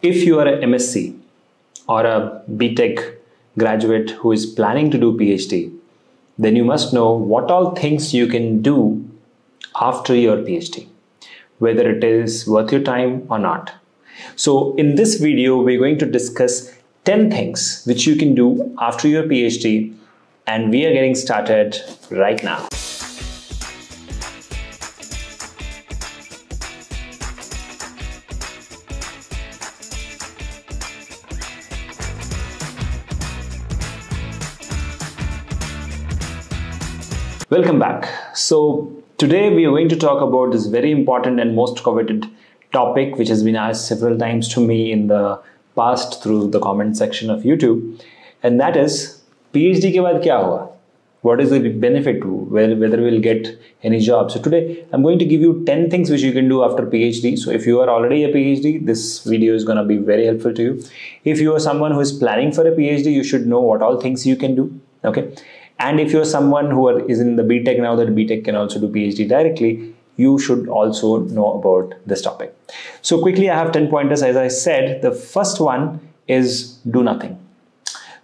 if you are a MSc or a BTech graduate who is planning to do PhD, then you must know what all things you can do after your PhD, whether it is worth your time or not. So in this video, we're going to discuss 10 things which you can do after your PhD and we are getting started right now. Welcome back. So today we are going to talk about this very important and most coveted topic which has been asked several times to me in the past through the comment section of YouTube and that is PhD ke baad kya hua? What is the benefit to whether we'll get any job? So today I'm going to give you 10 things which you can do after PhD. So if you are already a PhD, this video is going to be very helpful to you. If you are someone who is planning for a PhD, you should know what all things you can do. Okay and if you're someone who are, is in the BTech now that BTech can also do PhD directly, you should also know about this topic. So quickly, I have 10 pointers. As I said, the first one is do nothing.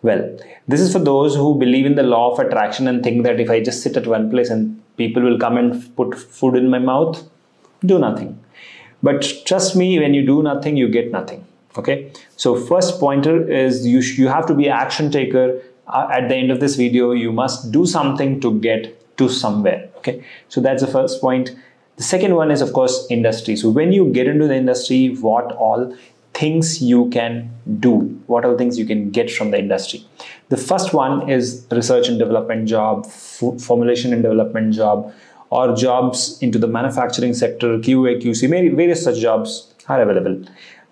Well, this is for those who believe in the law of attraction and think that if I just sit at one place and people will come and put food in my mouth, do nothing. But trust me, when you do nothing, you get nothing. Okay. So first pointer is you, you have to be action taker uh, at the end of this video you must do something to get to somewhere okay? So that's the first point. The second one is of course industry. So when you get into the industry what all things you can do? What are things you can get from the industry? The first one is research and development job formulation and development job or jobs into the manufacturing sector qa qc various such jobs are available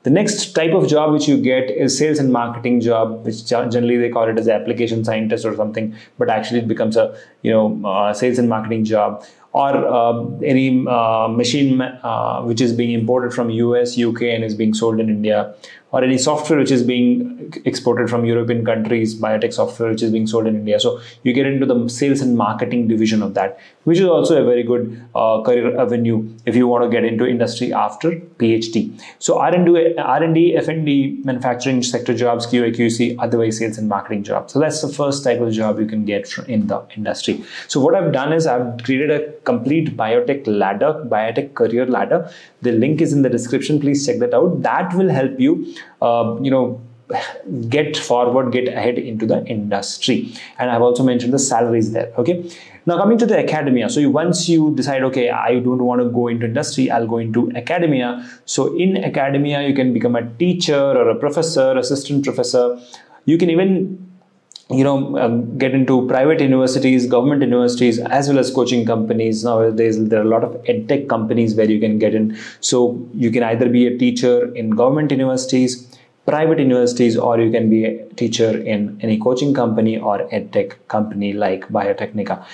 the next type of job which you get is sales and marketing job, which generally they call it as application scientist or something, but actually it becomes a you know uh, sales and marketing job. Or uh, any uh, machine uh, which is being imported from US, UK and is being sold in India or any software which is being exported from European countries, biotech software which is being sold in India. So you get into the sales and marketing division of that, which is also a very good uh, career avenue if you want to get into industry after PhD. So R&D, R&D, F&D, manufacturing sector jobs, QA, QC, otherwise sales and marketing jobs. So that's the first type of job you can get in the industry. So what I've done is I've created a complete biotech ladder, biotech career ladder. The link is in the description. Please check that out. That will help you Uh, you know get forward get ahead into the industry. And i've also mentioned the salaries there okay? Now coming to the academia. So you, once you decide okay i don't want to go into industry i'll go into academia. So in academia you can become a teacher or a professor assistant professor. You can even you know um, get into private universities government universities as well as coaching companies. Nowadays there are a lot of edtech companies where you can get in. So you can either be a teacher in government universities private universities or you can be a teacher in any coaching company or edtech company like biotecnika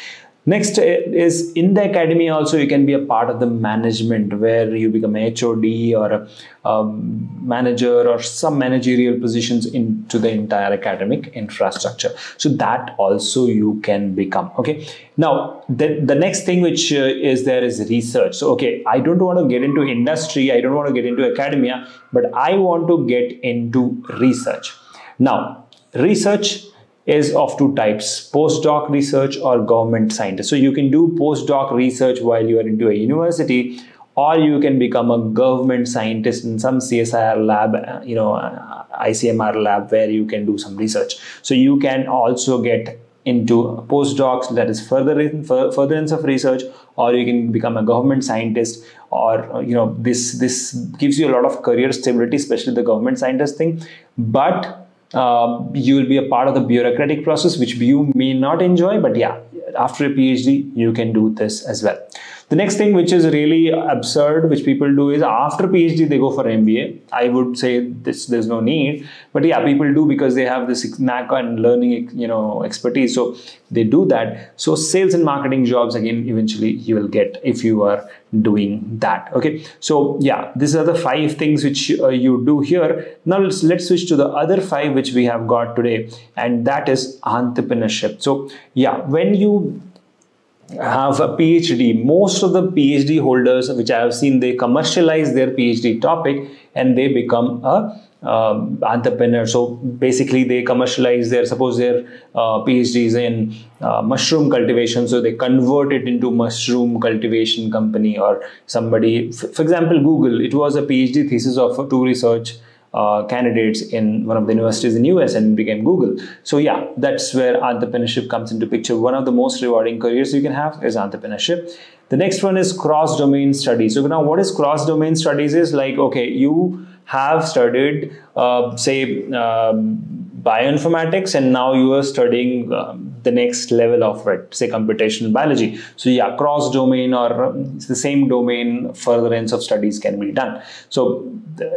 Next is in the academy also you can be a part of the management where you become a HOD or a um, manager or some managerial positions into the entire academic infrastructure. So that also you can become. Okay. Now the, the next thing which uh, is there is research. So okay, I don't want to get into industry. I don't want to get into academia, but I want to get into research. Now research is of two types postdoc research or government scientist so you can do postdoc research while you are into a university or you can become a government scientist in some CSIR lab, uh, you know, uh, ICMR lab where you can do some research. So you can also get into postdocs that is further furtherance of research or you can become a government scientist or uh, you know this this gives you a lot of career stability especially the government scientist thing but uh, you will be a part of the bureaucratic process which you may not enjoy but yeah after a phd you can do this as well the next thing which is really absurd, which people do is after PhD they go for MBA. I would say this there's no need, but yeah, people do because they have this knack and learning, you know, expertise. So they do that. So sales and marketing jobs again, eventually you will get if you are doing that. Okay. So yeah, these are the five things which uh, you do here. Now let's let's switch to the other five which we have got today, and that is entrepreneurship. So yeah, when you have a PhD. Most of the PhD holders, which I have seen, they commercialize their PhD topic and they become a uh, entrepreneur. So basically, they commercialize their suppose their uh, PhDs in uh, mushroom cultivation, so they convert it into mushroom cultivation company or somebody. For example, Google. It was a PhD thesis of two research uh, candidates in one of the universities in US and became Google. So yeah, that's where entrepreneurship comes into picture. One of the most rewarding careers you can have is entrepreneurship. The next one is cross-domain studies. So now what is cross-domain studies is like, okay, you have studied, uh, say, um, bioinformatics and now you are studying um, the next level of it say computational biology so yeah cross domain or um, the same domain furtherance of studies can be done so the,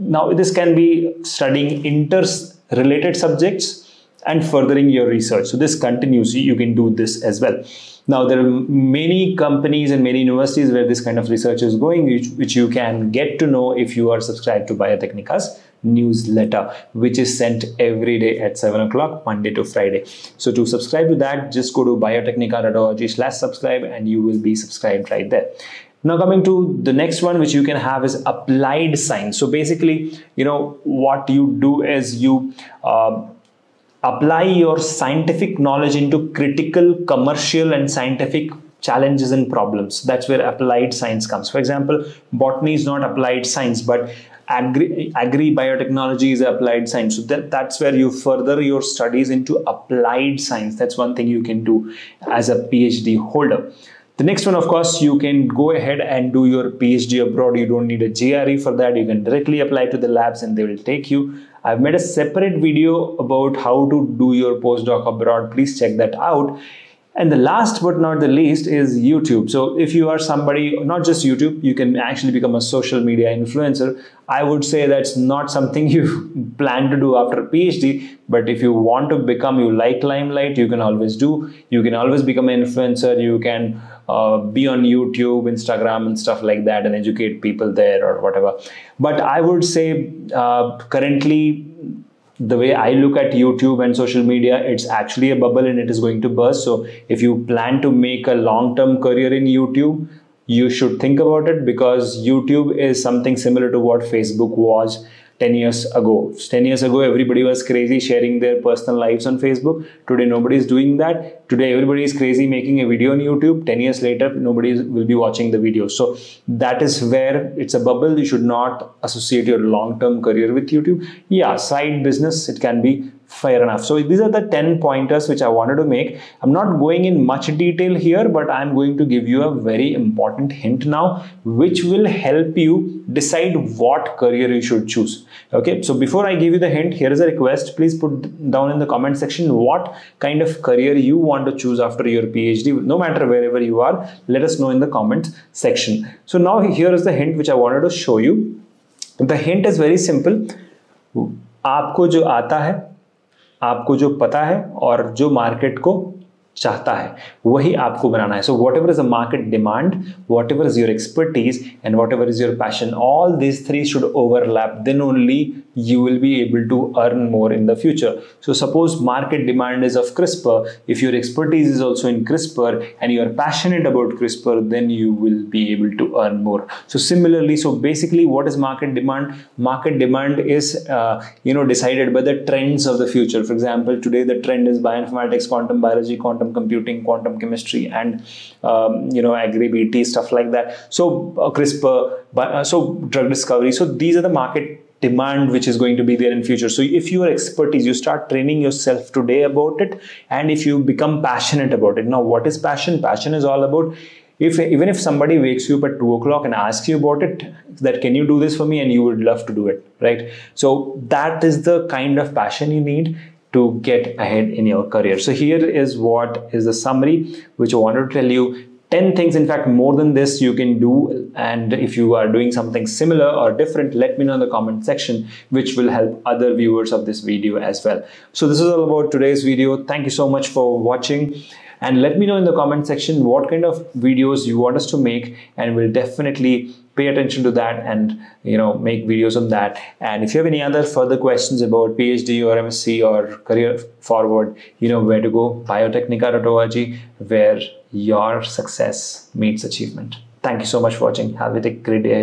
now, this can be studying inter-related subjects and furthering your research. So this continues. You can do this as well. Now, there are many companies and many universities where this kind of research is going, which, which you can get to know if you are subscribed to Biotecnika's newsletter, which is sent every day at 7 o'clock, Monday to Friday. So to subscribe to that, just go to biotecnika.org slash subscribe and you will be subscribed right there. Now coming to the next one, which you can have is applied science. So basically, you know, what you do is you uh, apply your scientific knowledge into critical, commercial and scientific challenges and problems. That's where applied science comes. For example, botany is not applied science, but agri, agri biotechnology is applied science. So that, that's where you further your studies into applied science. That's one thing you can do as a PhD holder. The next one, of course, you can go ahead and do your PhD abroad. You don't need a GRE for that. You can directly apply to the labs and they will take you. I've made a separate video about how to do your postdoc abroad. Please check that out. And the last but not the least is YouTube. So if you are somebody, not just YouTube, you can actually become a social media influencer. I would say that's not something you plan to do after PhD, but if you want to become, you like limelight, you can always do. You can always become an influencer. You can uh, be on YouTube, Instagram, and stuff like that, and educate people there or whatever. But I would say uh, currently the way I look at YouTube and social media, it's actually a bubble and it is going to burst. So if you plan to make a long-term career in YouTube, you should think about it because YouTube is something similar to what Facebook was 10 years ago. 10 years ago, everybody was crazy sharing their personal lives on Facebook. Today, nobody is doing that. Today, everybody is crazy making a video on YouTube. 10 years later, nobody will be watching the video. So, that is where it's a bubble. You should not associate your long term career with YouTube. Yeah, side business, it can be fair enough so these are the 10 pointers which i wanted to make i'm not going in much detail here but i'm going to give you a very important hint now which will help you decide what career you should choose okay so before i give you the hint here is a request please put down in the comment section what kind of career you want to choose after your phd no matter wherever you are let us know in the comment section so now here is the hint which i wanted to show you the hint is very simple आपको जो आता है आपको जो पता है और जो मार्केट को चाहता है वही आपको बनाना है so whatever is a market demand whatever is your expertise and whatever is your passion all this three should overlap then only you will be able to earn more in the future. So suppose market demand is of CRISPR, if your expertise is also in CRISPR and you are passionate about CRISPR, then you will be able to earn more. So similarly, so basically what is market demand? Market demand is, uh, you know, decided by the trends of the future. For example, today the trend is bioinformatics, quantum biology, quantum quantum computing, quantum chemistry, and um, you know agri-BT stuff like that. So uh, CRISPR, uh, so drug discovery. So these are the market demand which is going to be there in future. So if your expertise you start training yourself today about it and if you become passionate about it. Now what is passion? Passion is all about if even if somebody wakes you up at 2 o'clock and asks you about it that can you do this for me? and you would love to do it right? So that is the kind of passion you need to get ahead in your career. So here is what is the summary which I wanted to tell you. 10 things in fact more than this you can do. And if you are doing something similar or different let me know in the comment section which will help other viewers of this video as well. So this is all about today's video. Thank you so much for watching. And let me know in the comment section what kind of videos you want us to make. And we'll definitely pay attention to that and you know make videos on that. And if you have any other further questions about phd or msc or career forward you know where to go biotecnika.org where your success meets achievement. Thank you so much for watching. Have a great day